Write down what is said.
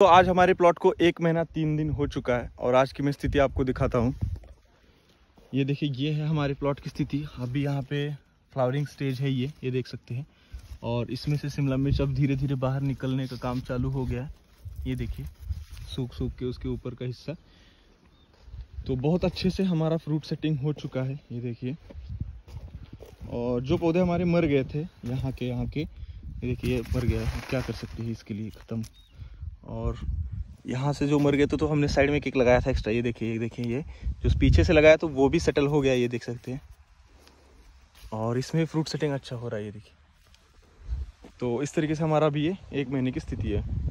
तो आज हमारे प्लॉट को एक महीना तीन दिन हो चुका है और आज की मैं स्थिति आपको दिखाता हूँ। ये देखिए, ये है हमारे प्लॉट की स्थिति। अभी यहाँ पे फ्लावरिंग स्टेज है ये ये देख सकते हैं। और इसमें से शिमला मिर्च अब धीरे धीरे बाहर निकलने का काम चालू हो गया है। ये देखिए, सूख सूख के उसके ऊपर का हिस्सा। तो बहुत अच्छे से हमारा फ्रूट सेटिंग हो चुका है, ये देखिए। और जो पौधे हमारे मर गए थे, यहाँ के यहाँ के, ये देखिए मर गया है। क्या कर सकते हैं इसके लिए? ख़त्म। और यहाँ से जो मर गए थे तो हमने साइड में केक लगाया था एक्स्ट्रा ये देखिए ये देखिए, ये जो पीछे से लगाया तो वो भी सेटल हो गया, ये देख सकते हैं। और इसमें फ्रूट सेटिंग अच्छा हो रहा है, ये देखिए। तो इस तरीके से हमारा भी ये एक महीने की स्थिति है।